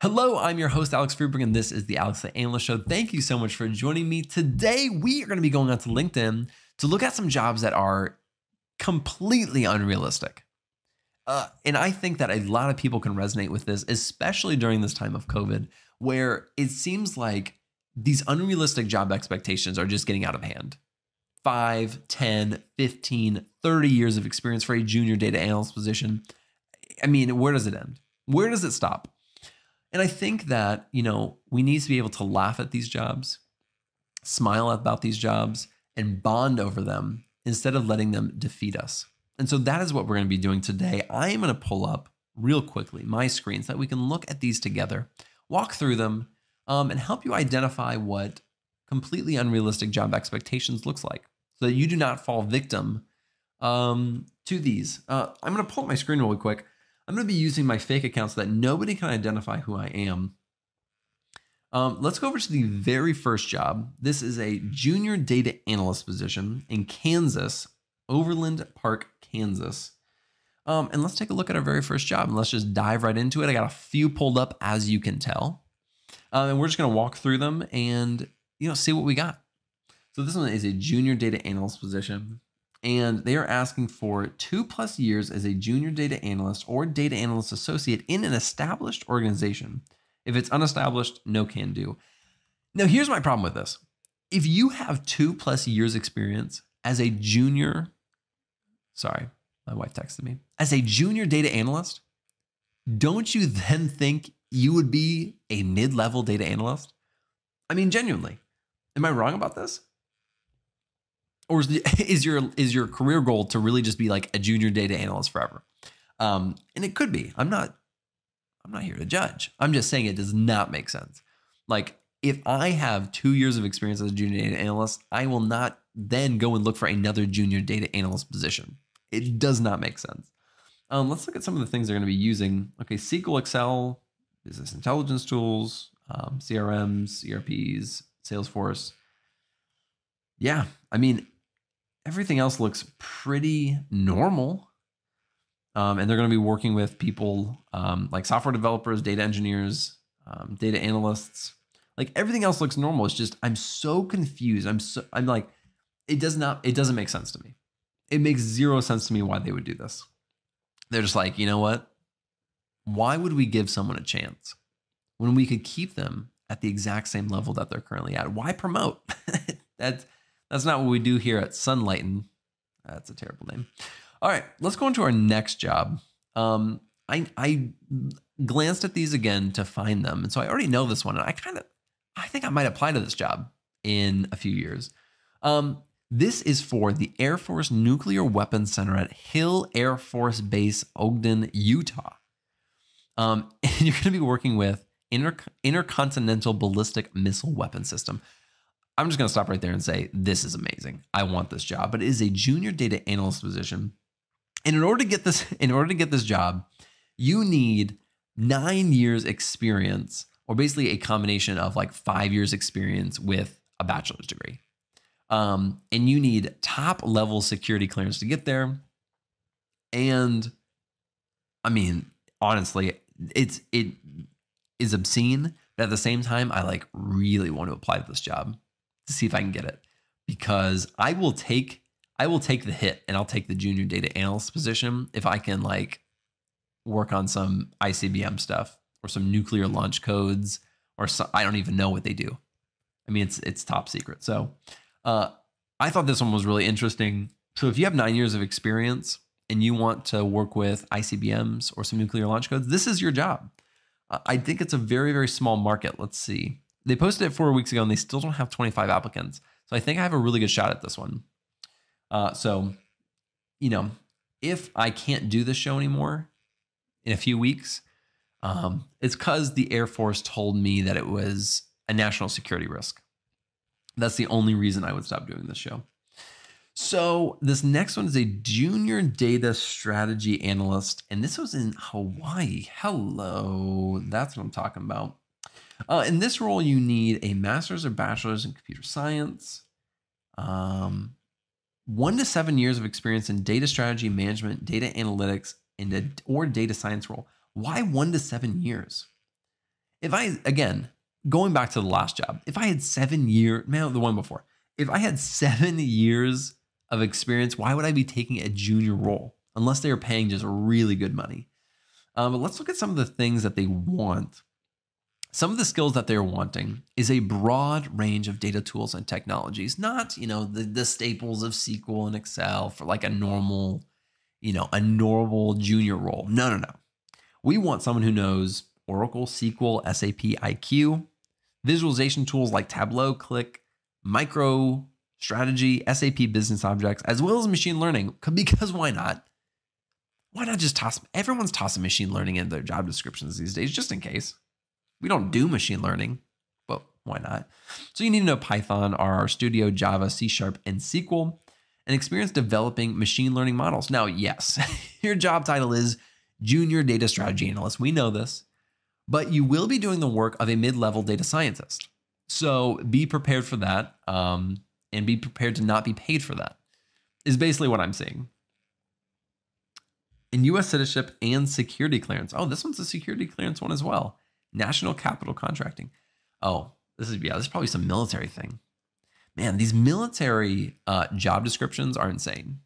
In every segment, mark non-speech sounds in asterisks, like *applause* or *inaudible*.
Hello, I'm your host, Alex Freberg, and this is the Alex the Analyst Show. Thank you so much for joining me. Today, we are going to be going on to LinkedIn to look at some jobs that are completely unrealistic. Uh, and I think that a lot of people can resonate with this, especially during this time of COVID, where it seems like these unrealistic job expectations are just getting out of hand. 5, 10, 15, 30 years of experience for a junior data analyst position. I mean, where does it end? Where does it stop? And I think that, you know, we need to be able to laugh at these jobs, smile about these jobs, and bond over them instead of letting them defeat us. And so that is what we're going to be doing today. I am going to pull up real quickly my screen so that we can look at these together, walk through them, um, and help you identify what completely unrealistic job expectations looks like so that you do not fall victim um, to these. Uh, I'm going to pull up my screen really quick. I'm going to be using my fake account so that nobody can identify who I am. Um, let's go over to the very first job. This is a junior data analyst position in Kansas, Overland Park, Kansas. Um, and let's take a look at our very first job and let's just dive right into it. I got a few pulled up as you can tell. Um, and we're just going to walk through them and you know see what we got. So this one is a junior data analyst position and they are asking for two plus years as a junior data analyst or data analyst associate in an established organization. If it's unestablished, no can do. Now, here's my problem with this. If you have two plus years experience as a junior, sorry, my wife texted me, as a junior data analyst, don't you then think you would be a mid level data analyst? I mean, genuinely, am I wrong about this? Or is, the, *laughs* is your is your career goal to really just be like a junior data analyst forever? Um, and it could be. I'm not. I'm not here to judge. I'm just saying it does not make sense. Like if I have two years of experience as a junior data analyst, I will not then go and look for another junior data analyst position. It does not make sense. Um, let's look at some of the things they're going to be using. Okay, SQL, Excel, business intelligence tools, um, CRMs, ERPs, Salesforce. Yeah, I mean, Everything else looks pretty normal. Um, and they're going to be working with people um, like software developers, data engineers, um, data analysts. Like everything else looks normal. It's just I'm so confused. I'm so I'm like it does not it doesn't make sense to me. It makes zero sense to me why they would do this. They're just like, you know what? Why would we give someone a chance when we could keep them at the exact same level that they're currently at? Why promote? *laughs* that's that's not what we do here at Sunlighten. That's a terrible name. All right, let's go into our next job. Um, I I glanced at these again to find them, and so I already know this one, and I kind of I think I might apply to this job in a few years. Um, this is for the Air Force Nuclear Weapons Center at Hill Air Force Base, Ogden, Utah. Um, *laughs* and you're going to be working with inter- intercontinental ballistic missile weapon system. I'm just going to stop right there and say, this is amazing. I want this job, but it is a junior data analyst position. And in order to get this, *laughs* in order to get this job, you need nine years experience, or basically a combination of like five years experience with a bachelor's degree. Um, and you need top level security clearance to get there. And I mean, honestly, it's it is obscene, but at the same time, I like really want to apply to this job to see if I can get it because I will take I will take the hit and I'll take the junior data analyst position if I can like work on some ICBM stuff or some nuclear launch codes or some, I don't even know what they do. I mean, it's it's top secret. So uh, I thought this one was really interesting. So if you have nine years of experience and you want to work with ICBMs or some nuclear launch codes, this is your job. I think it's a very very small market. Let's see. They posted it four weeks ago and they still don't have 25 applicants. So I think I have a really good shot at this one. Uh, so, you know, if I can't do this show anymore in a few weeks, um, it's because the Air Force told me that it was a national security risk. That's the only reason I would stop doing this show. So, this next one is a junior data strategy analyst, and this was in Hawaii. Hello, that's what I'm talking about. Uh, in this role, you need a master's or bachelor's in computer science, um, one to seven years of experience in data strategy management, data analytics, and a, or data science role. Why one to seven years? If I, again, going back to the last job, if I had seven year, man, the one before, if I had seven years of experience, why would I be taking a junior role unless they are paying just really good money? Um, but let's look at some of the things that they want. Some of the skills that they're wanting is a broad range of data tools and technologies, not, you know, the, the staples of SQL and Excel for like a normal, you know, a normal junior role. No, no, no. We want someone who knows Oracle, SQL, SAP, IQ, visualization tools like Tableau, Qlik, Micro Strategy, SAP Business Objects, as well as machine learning. Because why not? Why not just toss? Everyone's tossing machine learning in their job descriptions these days, just in case. We don't do machine learning, but why not? So you need to know Python, R, Studio, Java, C Sharp, and SQL, and experience developing machine learning models. Now, yes, *laughs* your job title is Junior Data Strategy Analyst. We know this, but you will be doing the work of a mid level data scientist. So be prepared for that um, and be prepared to not be paid for that, is basically what I'm saying. And US citizenship and security clearance. Oh, this one's a security clearance one as well. National Capital Contracting. Oh, this is, yeah, this is probably some military thing. Man, these military uh, job descriptions are insane.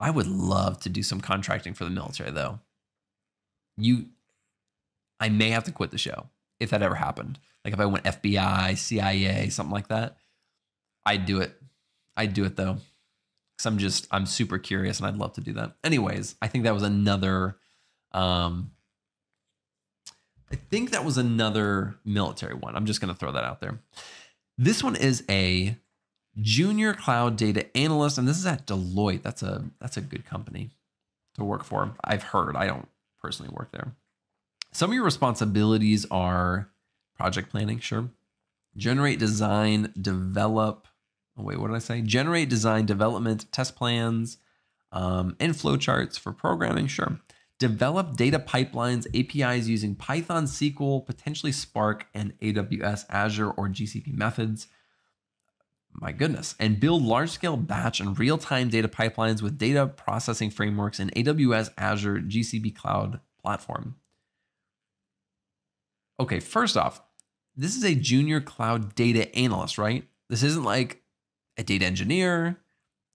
I would love to do some contracting for the military though. You, I may have to quit the show if that ever happened. Like if I went FBI, CIA, something like that, I'd do it. I'd do it though. Cause I'm just, I'm super curious and I'd love to do that. Anyways, I think that was another, um, I think that was another military one. I'm just going to throw that out there. This one is a junior cloud data analyst, and this is at Deloitte. That's a that's a good company to work for. I've heard. I don't personally work there. Some of your responsibilities are project planning, sure. Generate, design, develop. Oh, wait, what did I say? Generate, design, development, test plans, um, and flowcharts for programming, sure. Develop data pipelines, APIs using Python, SQL, potentially Spark, and AWS, Azure, or GCP methods. My goodness. And build large scale batch and real time data pipelines with data processing frameworks in AWS, Azure, GCP Cloud platform. Okay, first off, this is a junior cloud data analyst, right? This isn't like a data engineer,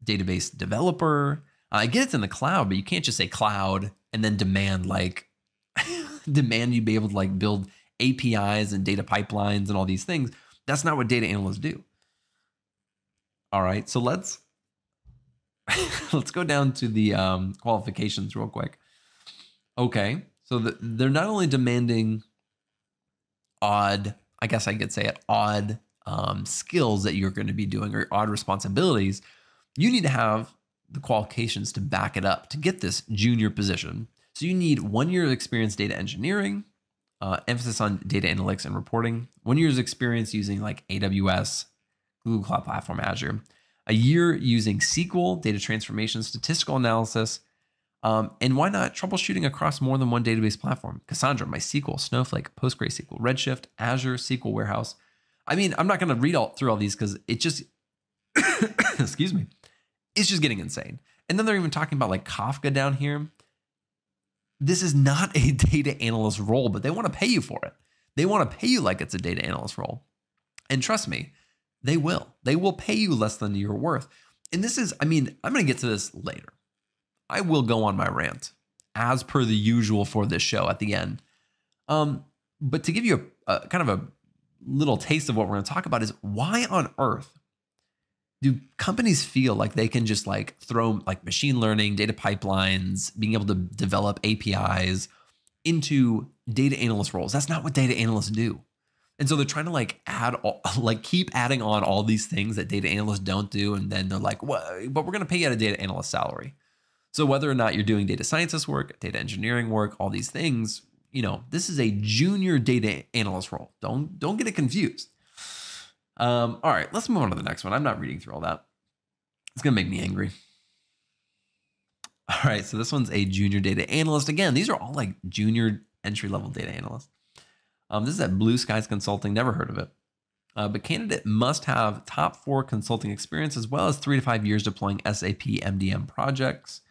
database developer. I get it's in the cloud, but you can't just say cloud and then demand like *laughs* demand you be able to like build APIs and data pipelines and all these things. That's not what data analysts do. All right, so let's *laughs* let's go down to the um, qualifications real quick. Okay, so the, they're not only demanding odd, I guess I could say it, odd um, skills that you're going to be doing or odd responsibilities. You need to have the qualifications to back it up to get this junior position. So you need one year of experience data engineering, uh, emphasis on data analytics and reporting, one year's experience using like AWS, Google Cloud Platform, Azure, a year using SQL, data transformation, statistical analysis, um, and why not troubleshooting across more than one database platform? Cassandra, MySQL, Snowflake, PostgreSQL, Redshift, Azure, SQL Warehouse. I mean, I'm not going to read all through all these because it just, *coughs* excuse me, it's just getting insane. And then they're even talking about like Kafka down here. This is not a *laughs* data analyst role, but they want to pay you for it. They want to pay you like it's a data analyst role. And trust me, they will. They will pay you less than you're worth. And this is, I mean, I'm going to get to this later. I will go on my rant as per the usual for this show at the end. Um, but to give you a, a kind of a little taste of what we're going to talk about is why on earth do companies feel like they can just like throw like machine learning, data pipelines, being able to develop APIs into data analyst roles? That's not what data analysts do. And so they're trying to like add, all, *laughs* like keep adding on all these things that data analysts don't do. And then they're like, well, but we're going to pay you at a data analyst salary. So whether or not you're doing data scientist work, data engineering work, all these things, you know, this is a junior data analyst role. Don't don't get it confused. Um, all right, let's move on to the next one. I'm not reading through all that. It's gonna make me angry. All right, so this one's a junior data analyst. Again, these are all like junior entry level data analysts. Um, this is at Blue Skies Consulting. Never heard of it. Uh, but candidate must have top four consulting experience as well as three to five years deploying SAP MDM projects.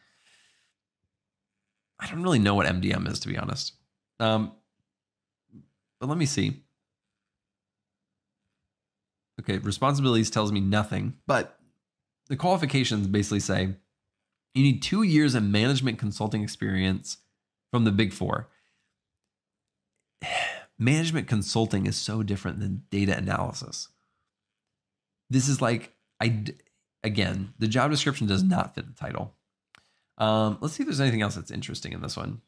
I don't really know what MDM is to be honest. Um, But let me see. Okay, responsibilities tells me nothing, but the qualifications basically say you need two years of management consulting experience from the big four. *sighs* Management consulting is so different than data analysis. This is like, I, again, the job description does not fit the title. Um, let's see if there's anything else that's interesting in this one.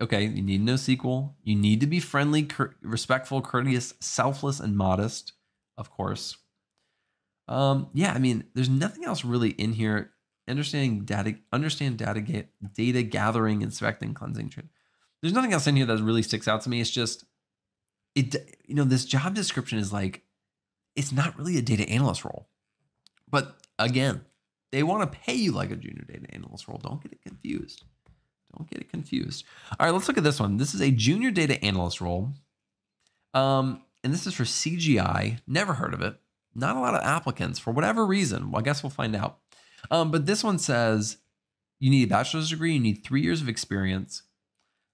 Okay, you need no SQL. You need to be friendly, respectful, courteous, selfless, and modest, of course. Um, yeah, I mean, there's nothing else really in here. Understanding data, understand data, ga- data gathering, inspecting, cleansing. Trade. There's nothing else in here that really sticks out to me. It's just, it. You know, this job description is like, it's not really a data analyst role. But again, they want to pay you like a junior data analyst role. Don't get it confused. Don't get it confused. All right, let's look at this one. This is a junior data analyst role. Um, and this is for CGI. Never heard of it. Not a lot of applicants for whatever reason. Well, I guess we'll find out. Um, but this one says you need a bachelor's degree, you need three years of experience.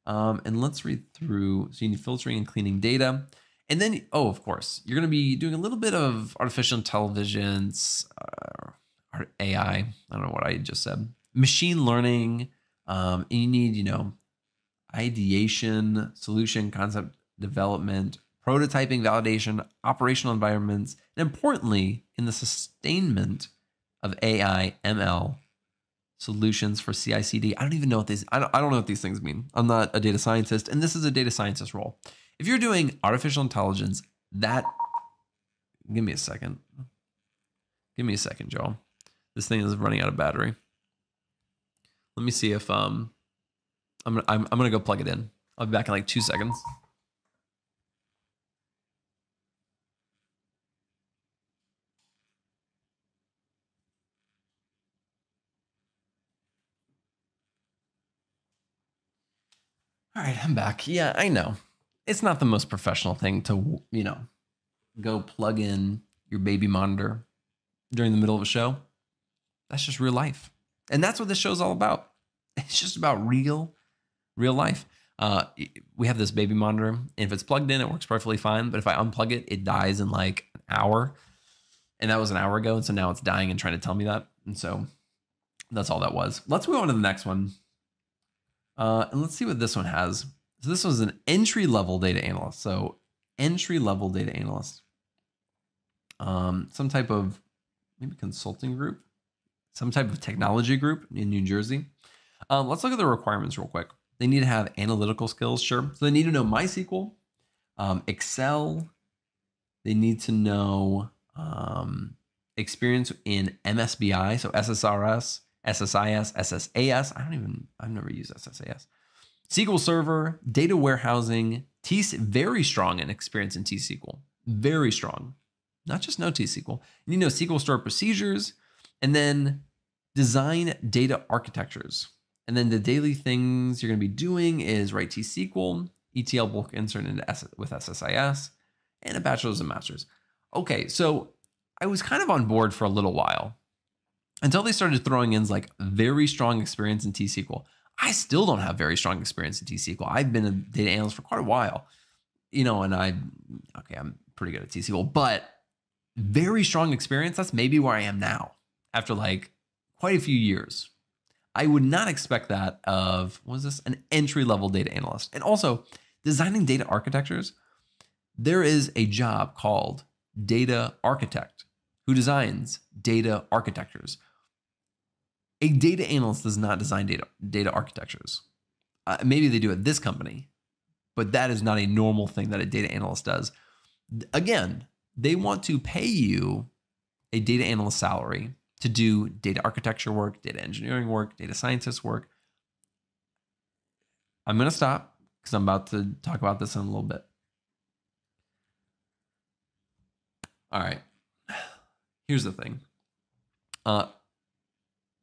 Um, and let's read through. So you need filtering and cleaning data. And then, oh, of course, you're going to be doing a little bit of artificial intelligence, uh, AI. I don't know what I just said. Machine learning. Um, and you need, you know, ideation, solution, concept development, prototyping, validation, operational environments, and importantly, in the sustainment of AI, ML solutions for CI/CD. I don't even know what these. I don't, I don't know what these things mean. I'm not a data scientist, and this is a data scientist role. If you're doing artificial intelligence, that give me a second. Give me a second, Joel. This thing is running out of battery. Let me see if um I'm I'm, I'm gonna go plug it in. I'll be back in like two seconds. All right, I'm back. Yeah, I know. It's not the most professional thing to, you know, go plug in your baby monitor during the middle of a show. That's just real life. And that's what this show's all about. *laughs* It's just about real, real life. Uh, we have this baby monitor, and if it's plugged in, it works perfectly fine. But if I unplug it, it dies in like an hour. And that was an hour ago. And so now it's dying and trying to tell me that. And so that's all that was. Let's move on to the next one. Uh, and let's see what this one has. So this was an entry level data analyst. So entry level data analyst. Um, some type of maybe consulting group, some type of technology group in New Jersey. Um, let's look at the requirements real quick. They need to have analytical skills, sure. So they need to know MySQL, um, Excel. They need to know um, experience in MSBI, so SSRS, SSIS, SSAS. I don't even, I've never used SSAS. SQL Server, data warehousing, T, very strong in experience in T-SQL. Very strong. Not just know T-SQL. You need to know SQL store procedures, and then design data architectures. And then the daily things you're going to be doing is write T-SQL, ETL bulk insert into S- with SSIS, and a bachelor's and master's. Okay, so I was kind of on board for a little while until they started throwing in like very strong experience in T-SQL. I still don't have very strong experience in T-SQL. I've been a data analyst for quite a while, you know, and I, okay, I'm pretty good at T-SQL, but very strong experience. That's maybe where I am now after like quite a few years. I would not expect that of, what is this? An entry level data analyst. And also, designing data architectures, there is a job called data architect who designs data architectures. A data analyst does not design data, data architectures. Uh, maybe they do at this company, but that is not a normal thing that a data analyst does. Again, they want to pay you a data analyst salary to do data architecture work, data engineering work, data scientist work. I'm going to stop because I'm about to talk about this in a little bit. All right. Here's the thing. Uh,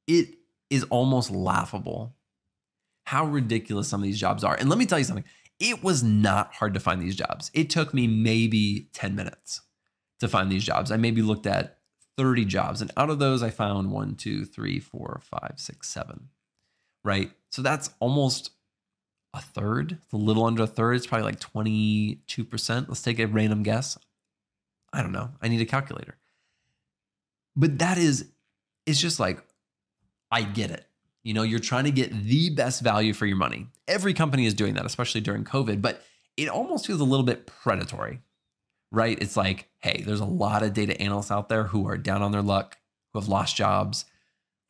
it is almost laughable how ridiculous some of these jobs are. And let me tell you something. It was not hard to find these jobs. It took me maybe 10 minutes to find these jobs. I maybe looked at 30 jobs. And out of those, I found one, two, three, four, five, six, seven. Right. So that's almost a third. It's a little under a third. It's probably like 22%. Let's take a random guess. I don't know. I need a calculator. But that is, it's just like, I get it. You know, you're trying to get the best value for your money. Every company is doing that, especially during COVID, but it almost feels a little bit predatory, right? It's like, hey, there's a lot of data analysts out there who are down on their luck, who have lost jobs.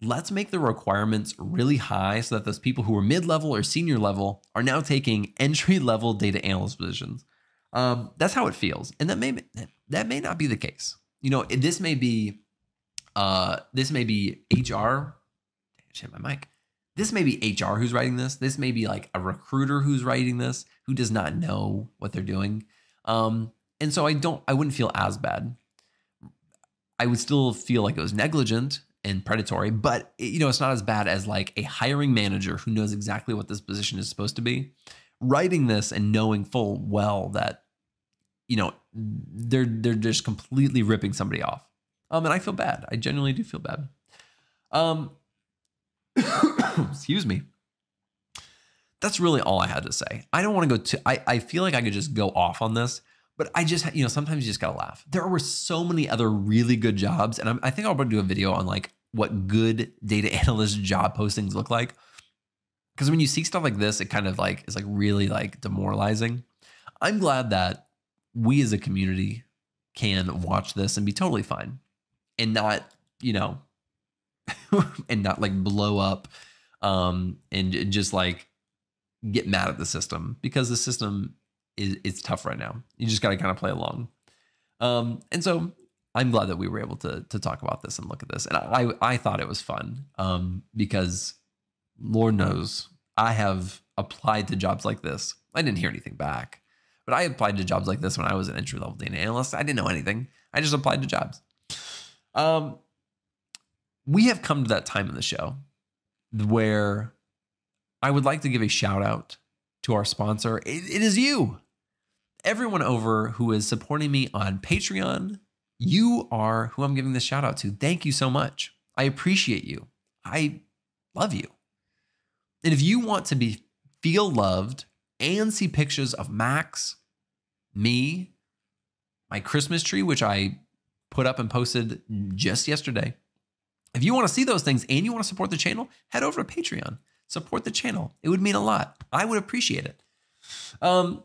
Let's make the requirements really high so that those people who are mid level or senior level are now taking entry level data analyst positions. Um, that's how it feels, and that may that may not be the case. You know, this may be uh, this may be HR hit my mic. This may be HR who's writing this. This may be like a recruiter who's writing this who does not know what they're doing. Um, and so I don't, I wouldn't feel as bad. I would still feel like it was negligent and predatory, but it, you know, it's not as bad as like a hiring manager who knows exactly what this position is supposed to be, writing this and knowing full well that, you know, they're they're just completely ripping somebody off. Um, and I feel bad. I genuinely do feel bad. Um, *coughs* excuse me. That's really all I had to say. I don't want to go to, I, I feel like I could just go off on this, but I just, you know, sometimes you just gotta laugh. There were so many other really good jobs, and I'm, I think I'll do a video on like what good data *laughs* analyst job postings look like. Because when you see stuff like this, it kind of like is like really like demoralizing. I'm glad that we as a community can watch this and be totally fine and not, you know, *laughs* and not like blow up um, and just like get mad at the system because the system is it's tough right now. You just got to kind of play along. Um, and so I'm glad that we were able to to talk about this and look at this. And I I thought it was fun um, because Lord knows I have applied to jobs like this. I didn't hear anything back, but I applied to jobs like this when I was an entry level data analyst. I didn't know anything. I just applied to jobs. Um, we have come to that time in the show where I would like to give a shout out to our sponsor. it, it is you. Everyone over who is supporting me on Patreon, you are who I'm giving this shout out to. Thank you so much. I appreciate you. I love you. And if you want to be feel loved and see pictures of Max, me, my Christmas tree, which I put up and posted just yesterday, if you want to see those things and you want to support the channel, head over to Patreon. Support the channel. It would mean a lot. I would appreciate it. Um,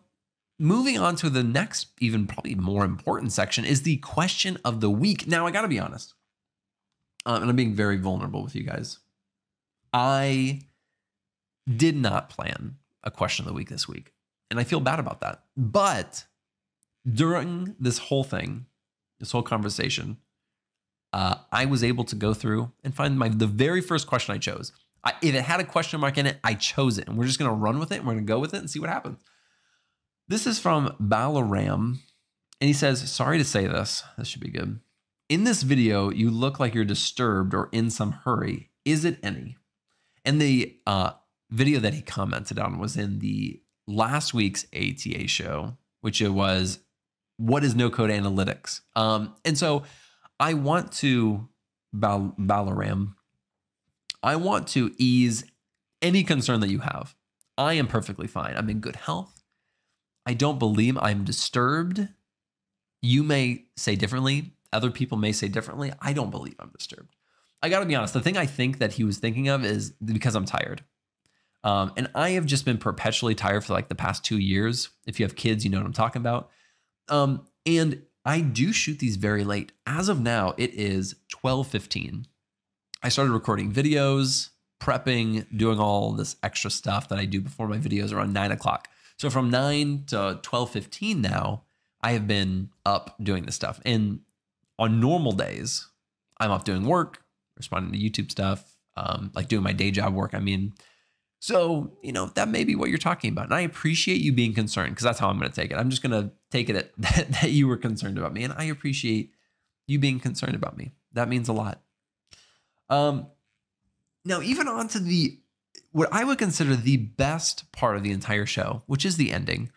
moving on to the next, even probably more important section is the question of the week. Now, I got to be honest, um, and I'm being very vulnerable with you guys. I did not plan a question of the week this week, and I feel bad about that. But during this whole thing, this whole conversation, uh, I was able to go through and find my the very first question I chose. I, if it had a question mark in it, I chose it, and we're just gonna run with it. and We're gonna go with it and see what happens. This is from Balaram, and he says, "Sorry to say this. This should be good. In this video, you look like you're disturbed or in some hurry. Is it any?" And the uh, video that he commented on was in the last week's ATA show, which it was what is no code analytics. Um, and so I want to, Bal- Balaram, I want to ease any concern that you have. I am perfectly fine. I'm in good health. I don't believe I'm disturbed. You may say differently. Other people may say differently. I don't believe I'm disturbed. I got to be honest. The thing I think that he was thinking of is because I'm tired. Um, and I have just been perpetually tired for like the past two years. If you have kids, you know what I'm talking about. Um, and I do shoot these very late. As of now, it is 12:15. I started recording videos, prepping, doing all this extra stuff that I do before my videos around nine o'clock. So from nine to 12:15 now, I have been up doing this stuff. And on normal days, I'm up doing work, responding to YouTube stuff, um, like doing my day job work. I mean, so, you know, that may be what you're talking about. And I appreciate you being concerned because that's how I'm going to take it. I'm just going to take it at, *laughs* that, that you were concerned about me. And I appreciate you being concerned about me. That means a lot. Um, now, even on to the what I would consider the best part of the entire show, which is the ending,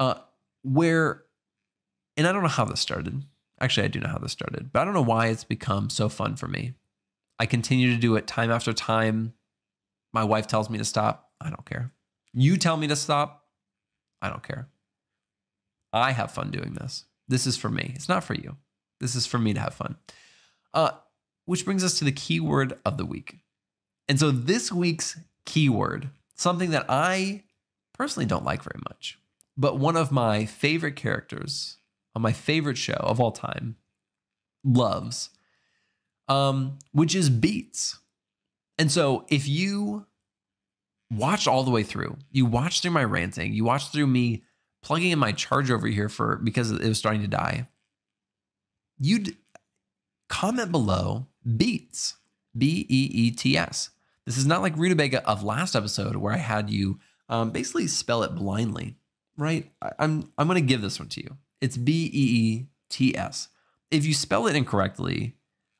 uh, where, and I don't know how this started. Actually, I do know how this started, but I don't know why it's become so fun for me. I continue to do it time after time my wife tells me to stop. I don't care. You tell me to stop, I don't care. I have fun doing this. This is for me. It's not for you. This is for me to have fun. Uh, which brings us to the keyword of the week. And so this week's keyword, something that I personally don't like very much, but one of my favorite characters on my favorite show of all time loves, um, which is beets. And so if you watch all the way through, you watch through my ranting, you watch through me plugging in my charge over here for because it was starting to die, you'd comment below beets, B E E T S. This is not like rutabaga of last episode where I had you um, basically spell it blindly, right? I, I'm I'm to give this one to you. It's B E E T S. If you spell it incorrectly,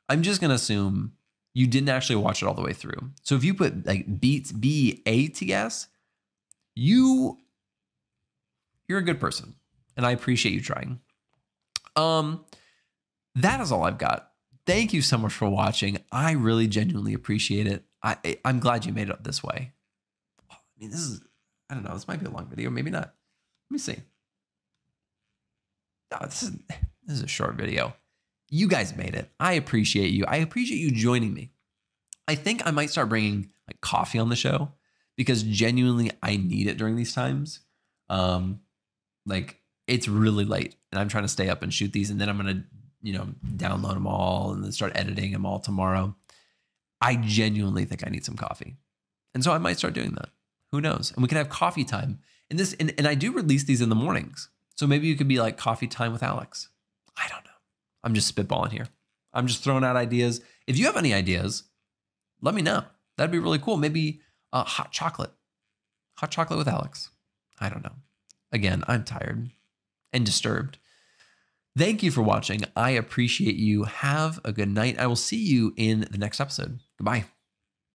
I'm just to assume you didn't actually watch it all the way through. So if you put like beats B A T S, you you're a good person and I appreciate you trying. Um that is all I've got. Thank you so much for watching. I really genuinely appreciate it. I I'm glad you made it up this way. I mean, this is I don't know, this might be a long video, maybe not. Let me see. No, this is this is a short video. You guys made it. I appreciate you. I appreciate you joining me. I think I might start bringing like coffee on the show because genuinely I need it during these times. Um, like it's really late and I'm trying to stay up and shoot these, and then I'm gonna you know download them all and then start editing them all tomorrow. I genuinely think I need some coffee, and so I might start doing that. Who knows? And we can have coffee time. And this, and, and I do release these in the mornings. So maybe you could be like coffee time with Alex. I don't know. I'm just spitballing here. I'm just throwing out ideas. If you have any ideas, let me know. That'd be really cool. Maybe uh, hot chocolate. Hot chocolate with Alex. I don't know. Again, I'm tired and disturbed. Thank you for watching. I appreciate you. Have a good night. I will see you in the next episode. Goodbye.